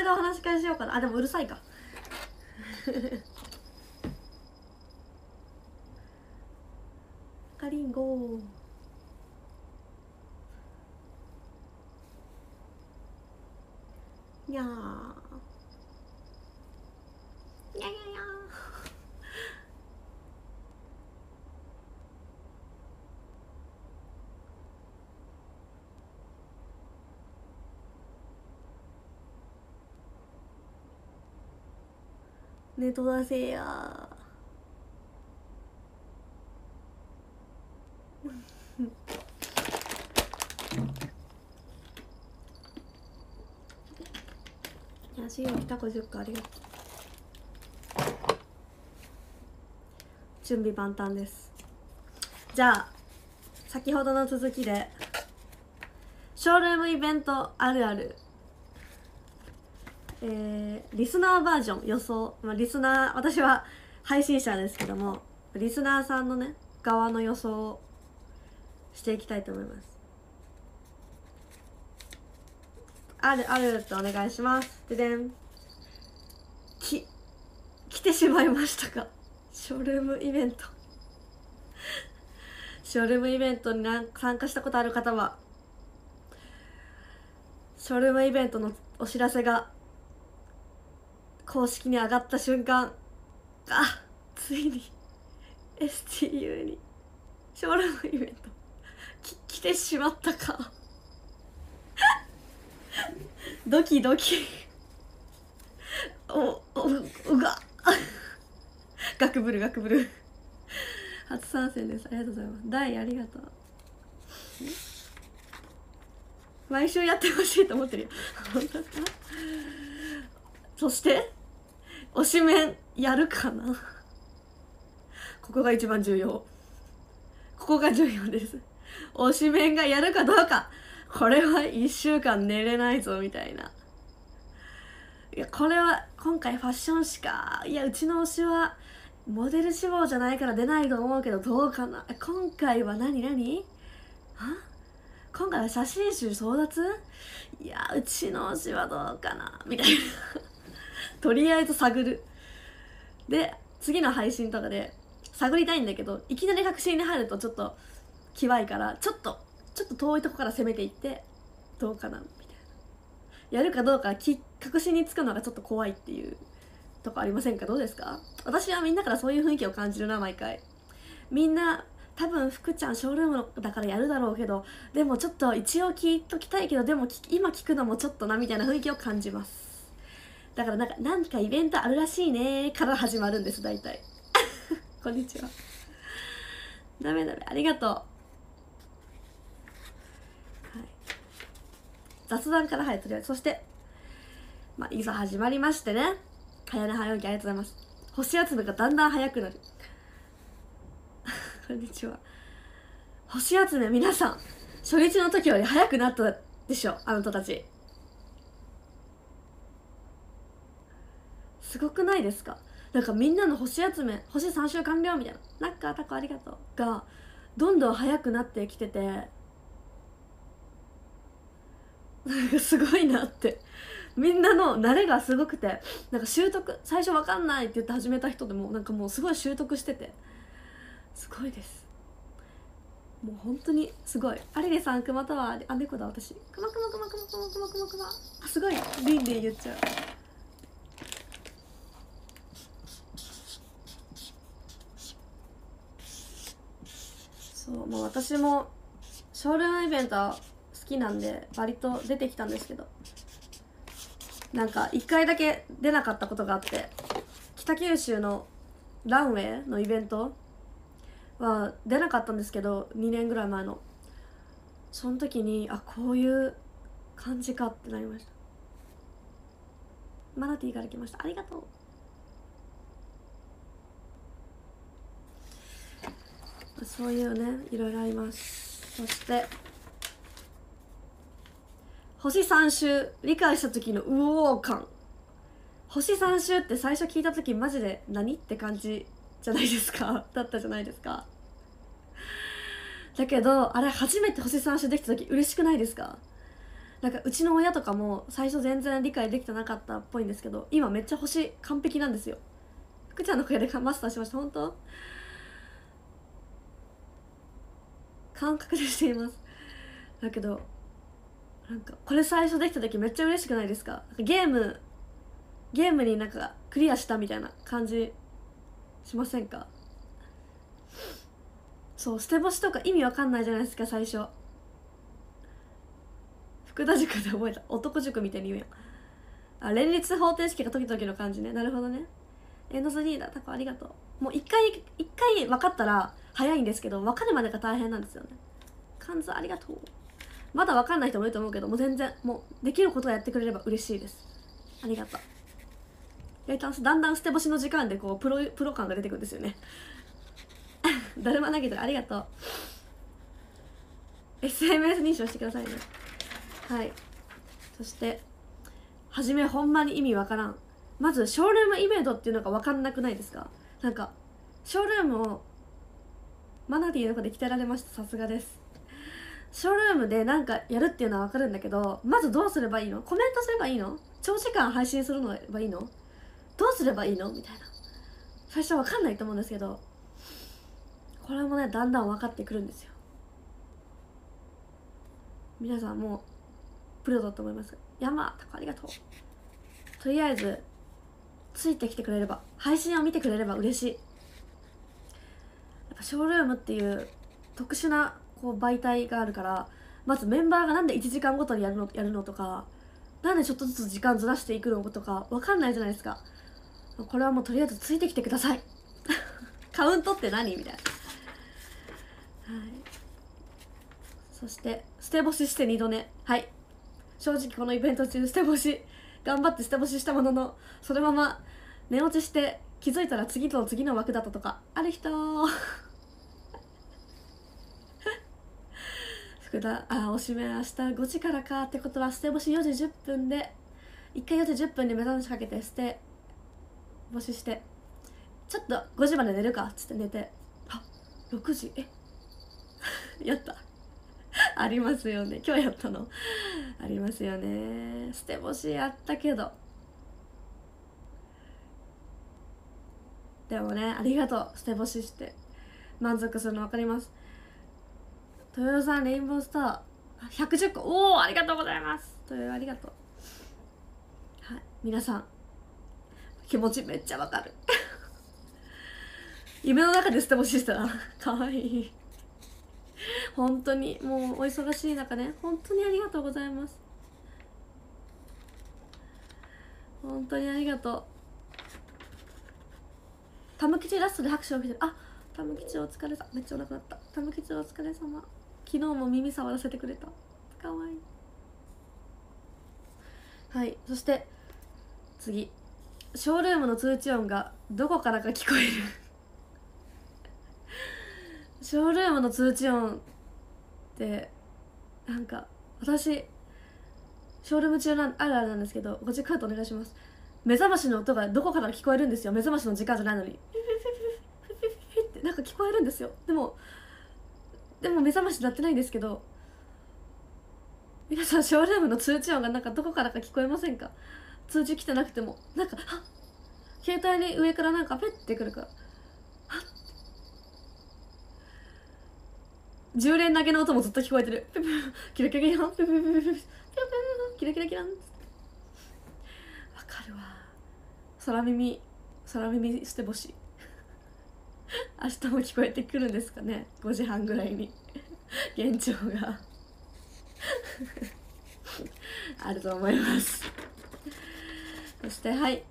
れでお話し会しようかな。あでもうるさいか。かりんごーゃーにゃにゃにゃねとだせやいやしおきたこ10個ありがとう。準備万端です。じゃあ先ほどの続きでショールームイベントあるある。えー、リスナーバージョン予想、まあ、リスナー私は配信者ですけどもリスナーさんのね側の予想をしていきたいと思います。あるあるとお願いします。ででん。き来てしまいましたか？ショールームイベント。ショールームイベントに参加したことある方はショールームイベントのお知らせが公式に上がった瞬間あついに STU にショールームイベントき来てしまったか。ドキドキ。おおうが ガクブルガクブル。初参戦です。ありがとうございます。大ありがとう。毎週やってほしいと思ってるよ。本当かそして推しメンやるかな？ここが一番重要。ここが重要です。推しメンがやるかどうか。これは1週間寝れないぞみたいな。いやこれは今回ファッション誌か。いやうちの推しはモデル志望じゃないから出ないと思うけどどうかな？今回は何何？あ？今回は写真集争奪？いやうちの推しはどうかな？みたいな。とりあえず探る。で次の配信とかで探りたいんだけどいきなり確信に入るとちょっときわいからちょっとちょっと遠いとこから攻めていってどうかなみたいな。やるかどうかき確信につくのがちょっと怖いっていうとこありませんか？どうですか？私はみんなからそういう雰囲気を感じるな毎回。みんな多分福ちゃんショールームだからやるだろうけどでもちょっと一応聞いときたいけどでも今聞くのもちょっとなみたいな雰囲気を感じます。だからなんか何かイベントあるらしいねから始まるんです大体。こんにちは。ダメダメ。ありがとう、はい、雑談からはいとりあえずそしてまあいざ始まりましてね。早寝早起きありがとうございます。星集めがだんだん早くなる。こんにちは。星集め皆さん初日の時より早くなったでしょあなたたち。すごくないですか？なんかみんなの星集め星3週完了みたいな。なんかタコありがとう。がどんどん速くなってきてて。なんかすごいなって。みんなの慣れがすごくて。なんか習得最初わかんないって言って始めた人でもなんかもうすごい習得してて。すごいです。もう本当にすごい。アリレさんクマタワーあ猫だ私。クマクマクマクマクマクマクマクマあすごい。リンリン言っちゃう。そうもう私もショールームイベントは好きなんで割と出てきたんですけど。なんか1回だけ出なかったことがあって北九州のランウェイのイベントは出なかったんですけど2年ぐらい前の。その時にあこういう感じかってなりました。マナティーから来ました。ありがとう。そういうねいろいろあります。そして星3周理解した時のうおー感。星3周って最初聞いた時マジで何って感じじゃないですか？だったじゃないですか？だけどあれ初めて星3周できた時嬉しくないですか？なんかうちの親とかも最初全然理解できてなかったっぽいんですけど今めっちゃ星完璧なんですよ。福ちゃんの声でマスターしました。本当？感覚でしています。だけどなんかこれ最初できた時めっちゃ嬉しくないですか？ゲームゲームになんかクリアしたみたいな感じしませんか？そう捨て星とか意味わかんないじゃないですか最初。福田塾で覚えた。男塾みたいに言うやん。あ連立方程式が時々の感じね。なるほどね。えのずリーダータコありがとう。もう一回一回分かったら早いんですけど分かるまでが大変なんですよね。カンズありがとう。まだ分かんない人もいると思うけどもう全然もうできることをやってくれれば嬉しいです。ありがとう。だんだん捨て星の時間でこうプロプロ感が出てくるんですよね。だるま投げてるありがとう。SMS 認証してくださいね。はい。そして初めほんまに意味わからん。まずショールームイベントっていうのが分かんなくないですか？なんかショールームをマナティーの子で鍛えられました。さすがです。ショールームでなんかやるっていうのは分かるんだけどまずどうすればいいの？コメントすればいいの？長時間配信するのがいいの？どうすればいいの？みたいな。最初分かんないと思うんですけどこれもねだんだん分かってくるんですよ。皆さんもうプロだと思います。山タコありがとう。とりあえずついてきてくれれば配信を見てくれれば嬉しい。ショールームっていう特殊なこう媒体があるからまずメンバーがなんで1時間ごとにやるのやるのとかなんでちょっとずつ時間ずらしていくのとか分かんないじゃないですか。これはもうとりあえずついてきてください。カウントって何？みたいな。はい。そして捨て干しして2度寝。はい。正直このイベント中捨て干し頑張って捨て干ししたもののそのまま寝落ちして気づいたら次と次の枠だったとかある人福田あおしめ明日5時からかってことは捨て干し4時10分で1回4時10分で目覚ましかけて捨て干ししてちょっと5時まで寝るかっつって寝てあ6時え やった。ありますよね。今日やったの。ありますよね。捨て干しやったけど。でもねありがとう。捨て干しして。満足するの分かります。豊代さんレインボースター110個。おおありがとうございます。豊代ありがとう。はい皆さん。気持ちめっちゃわかる。夢の中で捨て干ししたらかわいい。本当にもうお忙しい中ね。本当にありがとうございます。本当にありがとう。タム吉ラストで拍手を受けてる。あタム吉お疲れさめっちゃお腹なった。タム吉お疲れ様。昨日も耳触らせてくれた。かわいい。はいそして次。ショールームの通知音がどこからか聞こえる。ショールームの通知音ってなんか私ショールーム中なあるあるなんですけどごチェックアウトお願いします。目覚ましの音がどこから聞こえるんですよ。目覚ましの時間じゃないのに。ってなんか聞こえるんですよ。でもでも目覚まし鳴ってないんですけど皆さんショールームの通知音がなんかどこからか聞こえませんか？通知来てなくてもなんかあ携帯に上からなんかペッてくるから。10連投げの音もずっと聞こえてる。ピュピュ。キラキラキラン。ピュピュピュピュピュピュ。キラキラキラン。わかるわ。空耳空耳してほしい。明日も聞こえてくるんですかね？5時半ぐらいに。現状が あると思います。そして、はい。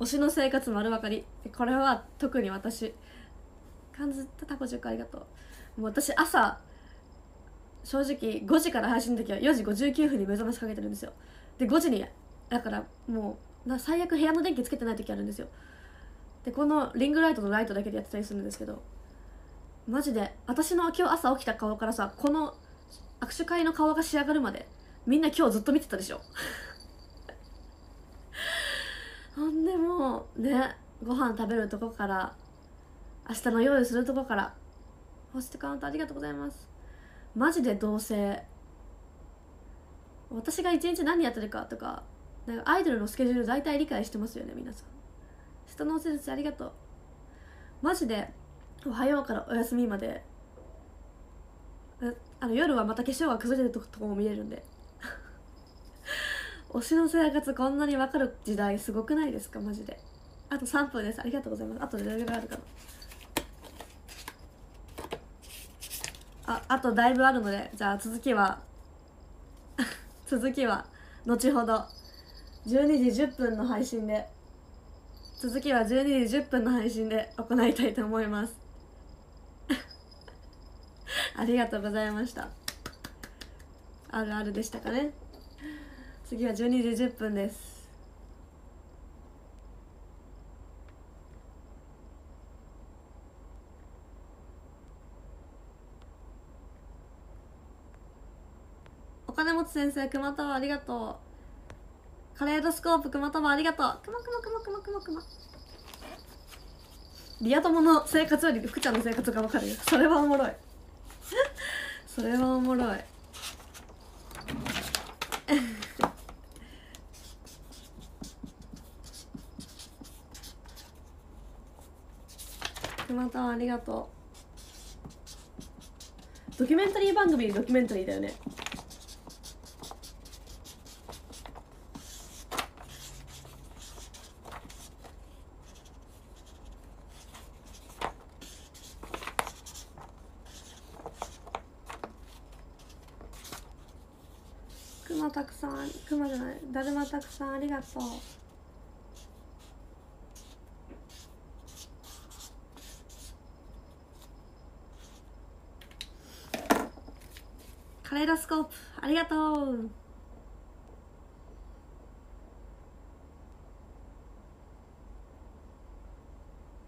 推しの生活丸分かり。これは特に私。感じたタコ10個ありがとう。もう私朝正直5時から配信の時は4時59分に目覚ましかけてるんですよで5時にだからもう最悪部屋の電気つけてない時あるんですよでこのリングライトとライトだけでやってたりするんですけどマジで私の今日朝起きた顔からさこの握手会の顔が仕上がるまでみんな今日ずっと見てたでしょ。ほんでもうねご飯食べるとこから明日の用意するとこからホストカウントありがとうございます。マジで同性私が一日何やってるかとかなんかアイドルのスケジュール大体理解してますよね皆さん。人のお施術ありがとう。マジでおはようからお休みまで。あの夜はまた化粧が崩れるとこも見れるんで。推しの生活こんなに分かる時代すごくないですか？マジで。あと3分です。ありがとうございます。あとどれぐらいあるかなああとだいぶあるのでじゃあ続きは 続きは後ほど。12時10分の配信で。続きは12時10分の配信で行いたいと思います。ありがとうございました。あるあるでしたかね。次は12時10分です。お金持ち先生熊田ありがとう。カレードスコープ熊田ありがとう。熊熊熊熊熊熊。リア友の生活より福ちゃんの生活が分かるよ。それはおもろい。それはおもろい。熊田ありがとう。ドキュメンタリー番組ドキュメンタリーだよね。熊たくさん熊じゃないだるまたくさんありがとう。カレードスコープありがとう。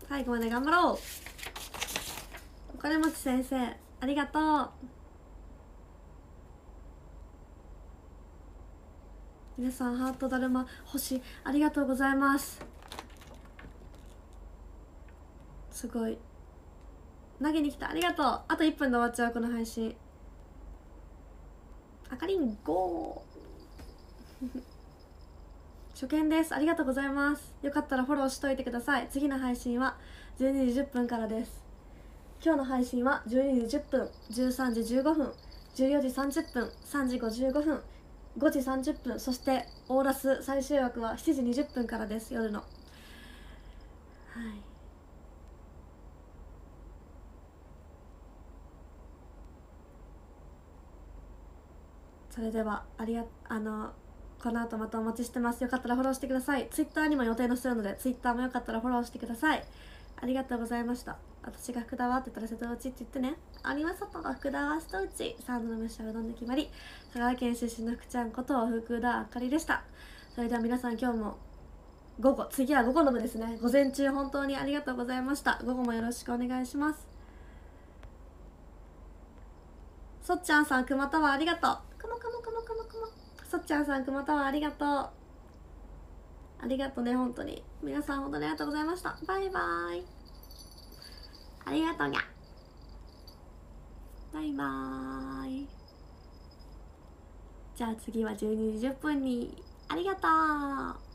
最後まで頑張ろう。お金持ち先生ありがとう。皆さんハートだるま星ありがとうございます。すごい。投げに来たありがとう。あと1分で終わっちゃうこの配信。あかりんゴー。初見です。ありがとうございます。よかったらフォローしといてください。次の配信は12時10分からです。今日の配信は12時10分13時15分14時30分3時55分5時30分そしてオーラス最終枠は7時20分からです夜の。はい。それではありがあのこの後またお待ちしてます。よかったらフォローしてください。ツイッターにも予定のしてるのでツイッターもよかったらフォローしてください。ありがとうございました。私が福田はって言ったら瀬戸内って言ってね。ありますと福田は瀬戸内サンドの飯はうどんで決まり。香川県出身の福ちゃんこと福田あかりでした。それでは皆さん今日も午後次は午後の部ですね。午前中本当にありがとうございました。午後もよろしくお願いします。そっちゃんさん熊田はありがとう。くもくもくもくもくも。そっちゃんさん熊田はありがとう。ありがとうね本当に。皆さん本当にありがとうございました。バイバーイ。ありがとうにゃ。バイバーイ。じゃあ次は12時10分に。ありがとう。